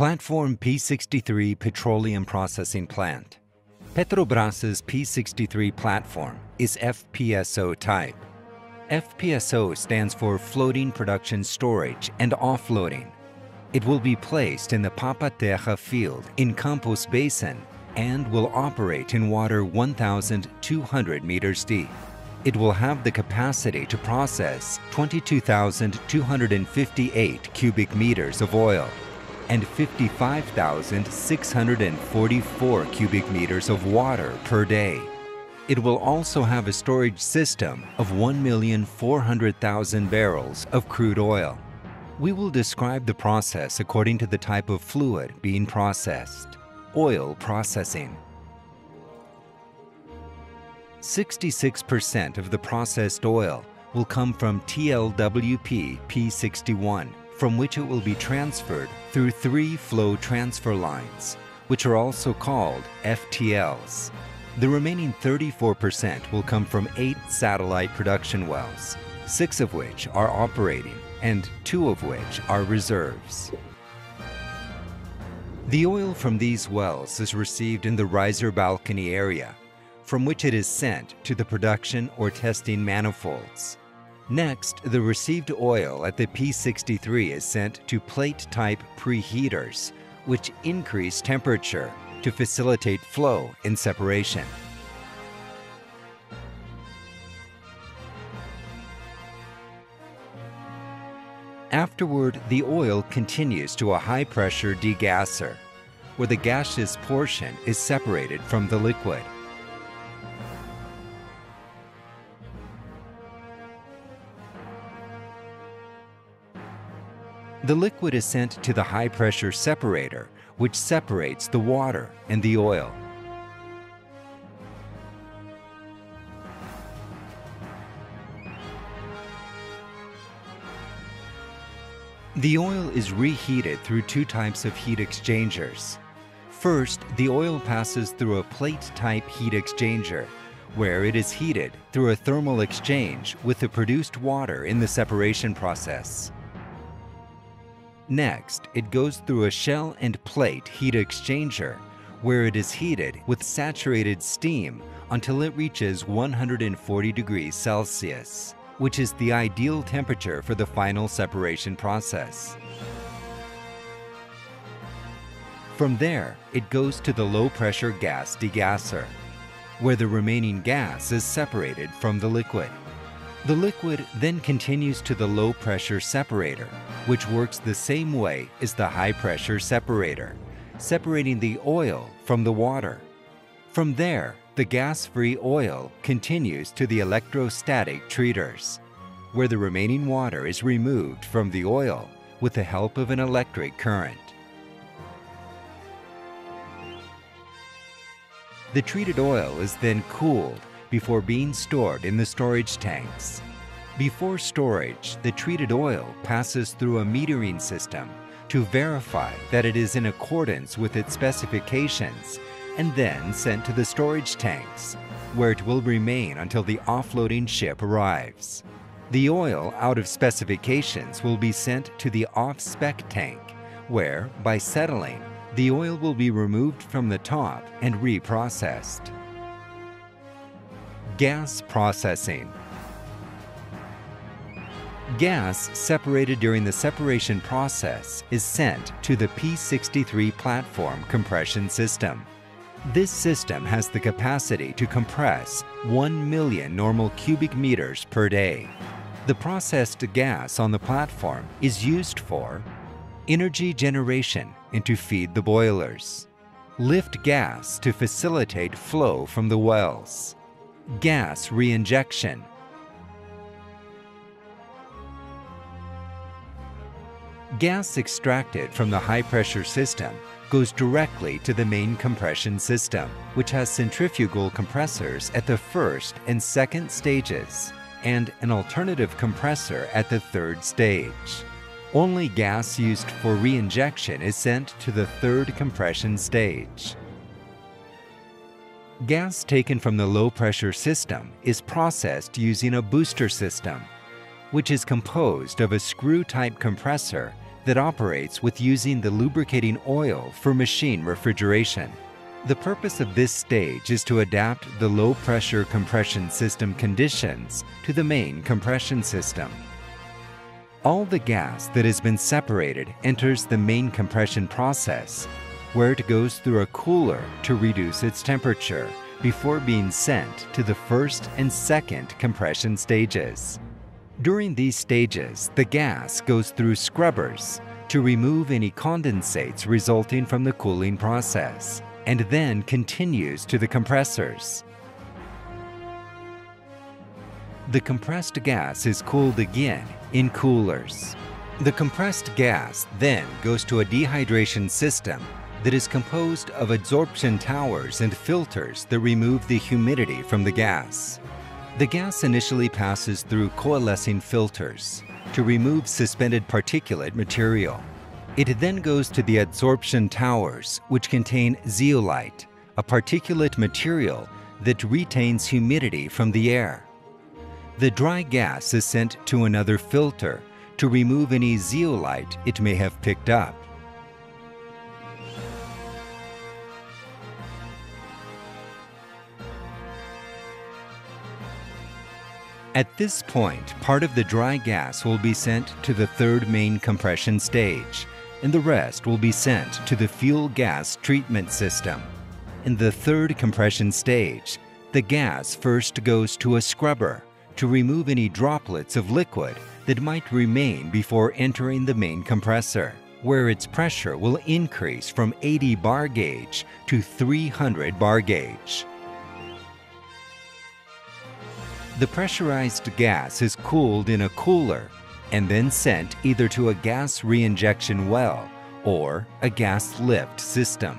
Platform P63 Petroleum Processing Plant. Petrobras's P63 platform is FPSO type. FPSO stands for Floating Production Storage and Offloading. It will be placed in the Papa-Terra field in Campos Basin and will operate in water 1,200 meters deep. It will have the capacity to process 22,258 cubic meters of oil and 55,644 cubic meters of water per day. It will also have a storage system of 1,400,000 barrels of crude oil. We will describe the process according to the type of fluid being processed. Oil processing. 66% of the processed oil will come from TLWP P61, from which it will be transferred through three flow transfer lines, which are also called FTLs. The remaining 34% will come from eight satellite production wells, six of which are operating and two of which are reserves. The oil from these wells is received in the riser balcony area, from which it is sent to the production or testing manifolds. Next, the received oil at the P63 is sent to plate-type preheaters, which increase temperature to facilitate flow and separation. Afterward, the oil continues to a high-pressure degasser, where the gaseous portion is separated from the liquid. The liquid is sent to the high-pressure separator, which separates the water and the oil. The oil is reheated through two types of heat exchangers. First, the oil passes through a plate-type heat exchanger, where it is heated through a thermal exchange with the produced water in the separation process. Next, it goes through a shell and plate heat exchanger, where it is heated with saturated steam until it reaches 140 degrees Celsius which is the ideal temperature for the final separation process. From there, it goes to the low-pressure gas degasser, where the remaining gas is separated from the liquid. The liquid then continues to the low-pressure separator, which works the same way as the high-pressure separator, separating the oil from the water. From there, the gas-free oil continues to the electrostatic treaters, where the remaining water is removed from the oil with the help of an electric current. The treated oil is then cooled before being stored in the storage tanks. Before storage, the treated oil passes through a metering system to verify that it is in accordance with its specifications and then sent to the storage tanks, where it will remain until the offloading ship arrives. The oil out of specifications will be sent to the off-spec tank, where, by settling, the oil will be removed from the top and reprocessed. Gas processing. Gas separated during the separation process is sent to the P63 platform compression system. This system has the capacity to compress 1 million normal cubic meters per day. The processed gas on the platform is used for energy generation and to feed the boilers, lift gas to facilitate flow from the wells, gas reinjection, Gas extracted from the high-pressure system goes directly to the main compression system, which has centrifugal compressors at the first and second stages and an alternative compressor at the third stage. Only gas used for reinjection is sent to the third compression stage. Gas taken from the low-pressure system is processed using a booster system, which is composed of a screw-type compressor that operates with using the lubricating oil for machine refrigeration. The purpose of this stage is to adapt the low pressure compression system conditions to the main compression system. All the gas that has been separated enters the main compression process, where it goes through a cooler to reduce its temperature before being sent to the first and second compression stages. During these stages, the gas goes through scrubbers to remove any condensates resulting from the cooling process, and then continues to the compressors. The compressed gas is cooled again in coolers. The compressed gas then goes to a dehydration system that is composed of adsorption towers and filters that remove the humidity from the gas. The gas initially passes through coalescing filters to remove suspended particulate material. It then goes to the adsorption towers, which contain zeolite, a particulate material that retains humidity from the air. The dry gas is sent to another filter to remove any zeolite it may have picked up. At this point, part of the dry gas will be sent to the third main compression stage, and the rest will be sent to the fuel gas treatment system. In the third compression stage, the gas first goes to a scrubber to remove any droplets of liquid that might remain before entering the main compressor, where its pressure will increase from 80 bar gauge to 300 bar gauge. The pressurized gas is cooled in a cooler and then sent either to a gas reinjection well or a gas lift system.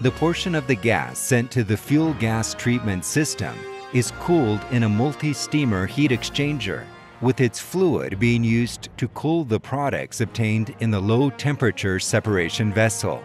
The portion of the gas sent to the fuel gas treatment system is cooled in a multi-stream heat exchanger with its fluid being used to cool the products obtained in the low temperature separation vessel.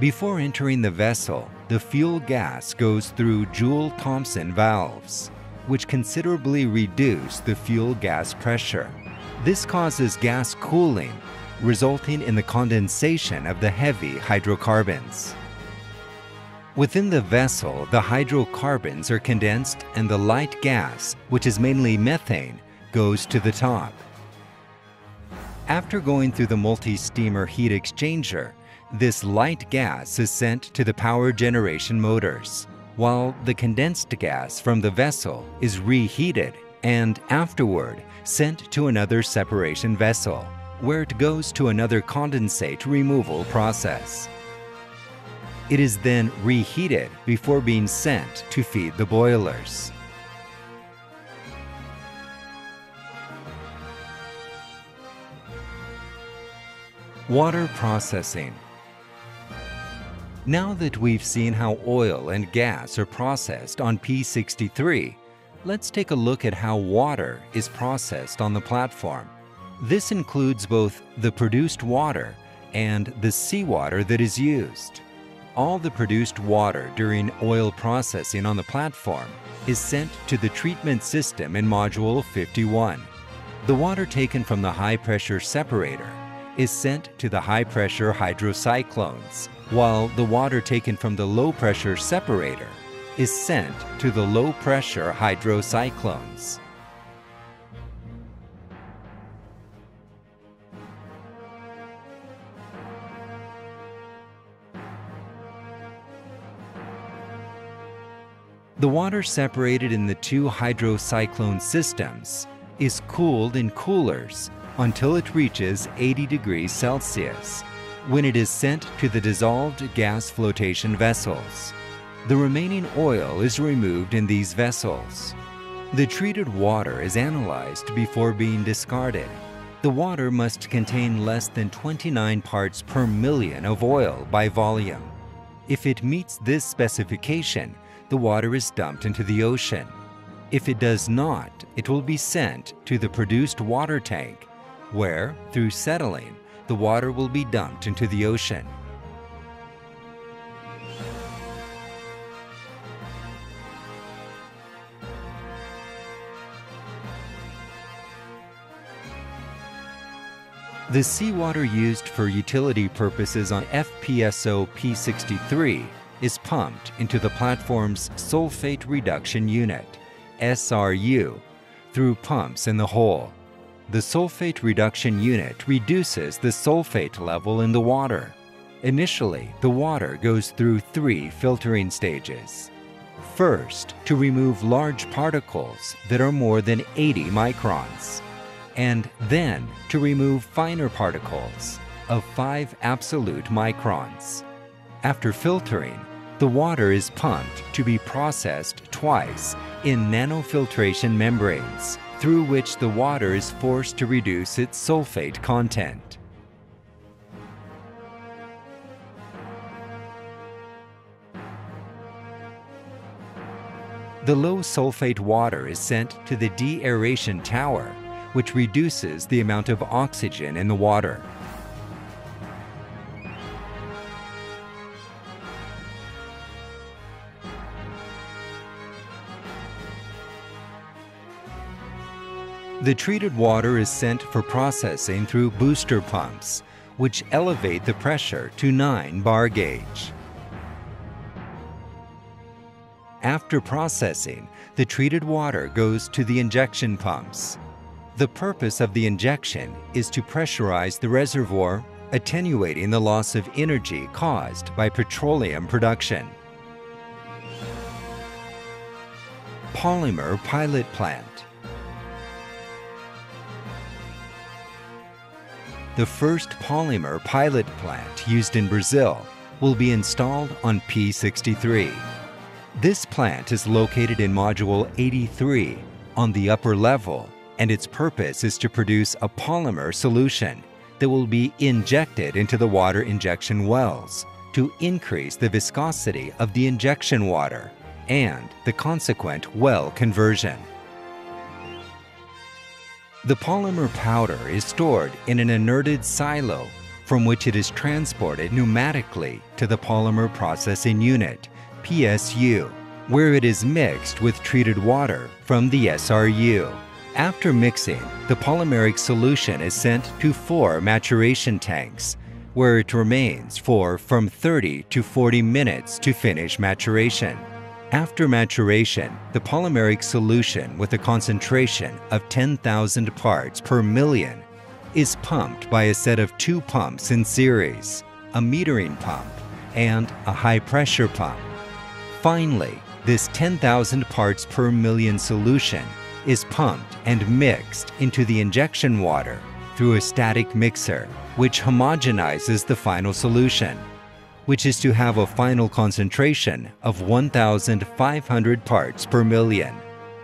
Before entering the vessel, the fuel gas goes through Joule-Thomson valves, which considerably reduce the fuel gas pressure. This causes gas cooling, resulting in the condensation of the heavy hydrocarbons. Within the vessel, the hydrocarbons are condensed and the light gas, which is mainly methane, goes to the top. After going through the multi-stream heat exchanger, this light gas is sent to the power generation motors, while the condensed gas from the vessel is reheated and afterward sent to another separation vessel, where it goes to another condensate removal process. It is then reheated before being sent to feed the boilers. Water processing now that we've seen how oil and gas are processed on P63, let's take a look at how water is processed on the platform. This includes both the produced water and the seawater that is used. All the produced water during oil processing on the platform is sent to the treatment system in Module 51. The water taken from the high-pressure separator is sent to the high-pressure hydrocyclones while the water taken from the low-pressure separator is sent to the low-pressure hydrocyclones. The water separated in the two hydrocyclone systems is cooled in coolers until it reaches 80 degrees Celsius when it is sent to the dissolved gas flotation vessels. The remaining oil is removed in these vessels. The treated water is analyzed before being discarded. The water must contain less than 29 parts per million of oil by volume. If it meets this specification, the water is dumped into the ocean. If it does not, it will be sent to the produced water tank, where, through settling, the water will be dumped into the ocean. The seawater used for utility purposes on FPSO P63 is pumped into the platform's sulfate reduction unit, SRU, through pumps in the hull. The sulfate reduction unit reduces the sulfate level in the water. Initially, the water goes through three filtering stages. First, to remove large particles that are more than 80 microns, and then to remove finer particles of 5 absolute microns. After filtering, the water is pumped to be processed twice in nanofiltration membranes, through which the water is forced to reduce its sulfate content. The low sulfate water is sent to the deaeration tower, which reduces the amount of oxygen in the water. The treated water is sent for processing through booster pumps, which elevate the pressure to 9 bar gauge. After processing, the treated water goes to the injection pumps. The purpose of the injection is to pressurize the reservoir, attenuating the loss of energy caused by petroleum production. Polymer Pilot Plant The first polymer pilot plant used in Brazil will be installed on P63. This plant is located in Module 83 on the upper level, and its purpose is to produce a polymer solution that will be injected into the water injection wells to increase the viscosity of the injection water and the consequent well conversion. The polymer powder is stored in an inerted silo from which it is transported pneumatically to the polymer processing unit, PSU, where it is mixed with treated water from the SRU. After mixing, the polymeric solution is sent to four maturation tanks, where it remains for from 30 to 40 minutes to finish maturation. After maturation, the polymeric solution with a concentration of 10,000 parts per million is pumped by a set of two pumps in series, a metering pump and a high-pressure pump. Finally, this 10,000 parts per million solution is pumped and mixed into the injection water through a static mixer, which homogenizes the final solution which is to have a final concentration of 1,500 parts per million.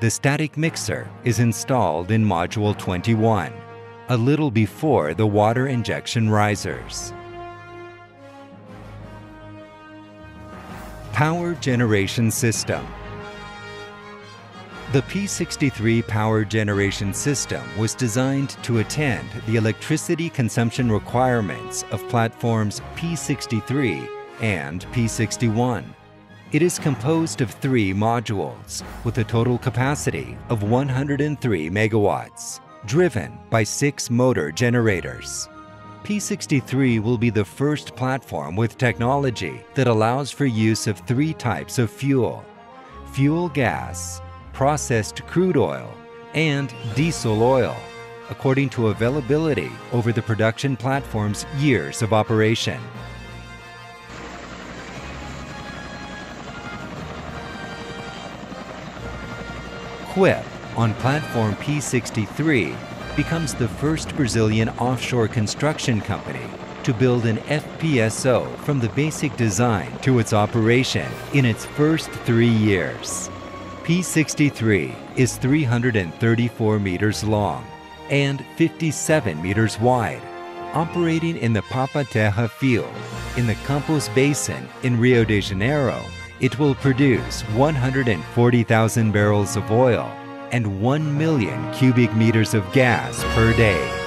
The static mixer is installed in Module 21, a little before the water injection risers. Power Generation System the P63 power generation system was designed to attend the electricity consumption requirements of platforms P63 and P61. It is composed of three modules with a total capacity of 103 megawatts, driven by six motor generators. P63 will be the first platform with technology that allows for use of three types of fuel fuel gas, processed crude oil, and diesel oil, according to availability over the production platform's years of operation. Quip on platform P63 becomes the first Brazilian offshore construction company to build an FPSO from the basic design to its operation in its first three years. P63 is 334 meters long and 57 meters wide, operating in the Papa-Terra field in the Campos Basin in Rio de Janeiro. It will produce 140,000 barrels of oil and 1 million cubic meters of gas per day.